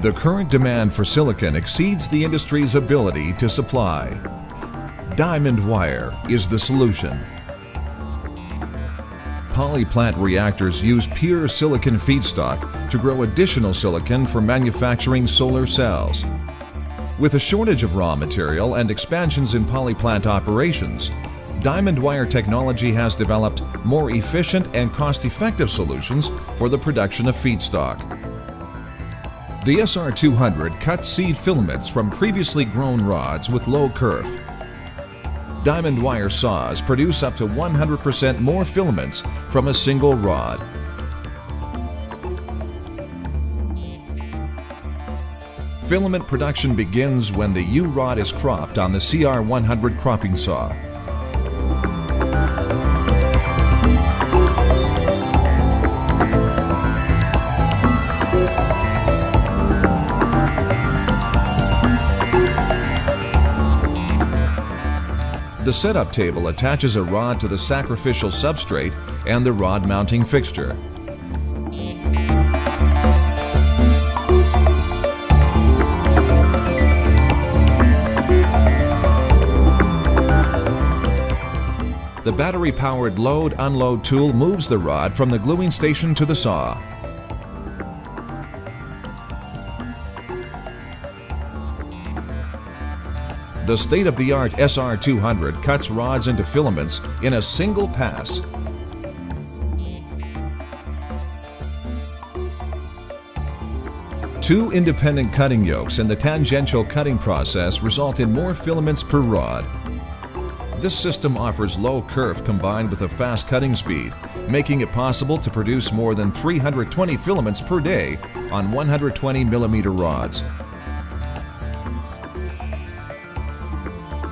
The current demand for silicon exceeds the industry's ability to supply. Diamond wire is the solution. Polyplant reactors use pure silicon feedstock to grow additional silicon for manufacturing solar cells. With a shortage of raw material and expansions in polyplant operations, Diamond Wire Technology has developed more efficient and cost-effective solutions for the production of feedstock. The SR200 cuts seed filaments from previously grown rods with low kerf. Diamond wire saws produce up to 100% more filaments from a single rod. Filament production begins when the U-rod is cropped on the CR100 cropping saw. The setup table attaches a rod to the sacrificial substrate and the rod mounting fixture. The battery-powered load-unload tool moves the rod from the gluing station to the saw. The state-of-the-art SR200 cuts rods into filaments in a single pass. Two independent cutting yokes and the tangential cutting process result in more filaments per rod. This system offers low kerf combined with a fast cutting speed, making it possible to produce more than 320 filaments per day on 120 millimeter rods.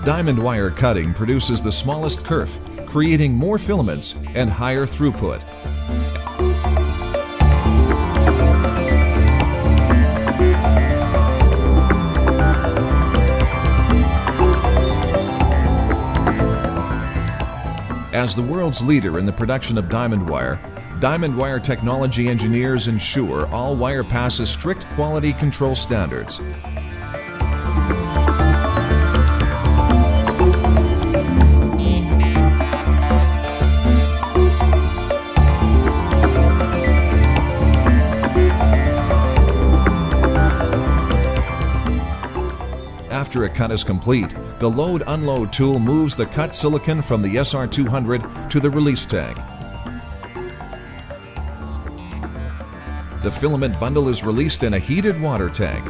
Diamond wire cutting produces the smallest kerf, creating more filaments and higher throughput. As the world's leader in the production of diamond wire, Diamond Wire technology engineers ensure all wire passes strict quality control standards. After a cut is complete, the load-unload tool moves the cut silicon from the SR200 to the release tank. The filament bundle is released in a heated water tank.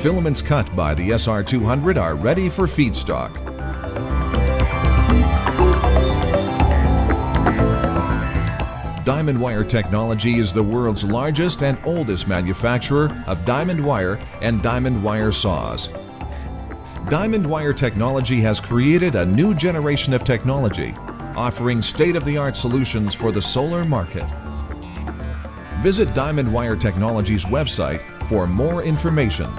Filaments cut by the SR200 are ready for feedstock. Diamond Wire Technology is the world's largest and oldest manufacturer of diamond wire and diamond wire saws. Diamond Wire Technology has created a new generation of technology, offering state-of-the-art solutions for the solar market. Visit Diamond Wire Technology's website for more information.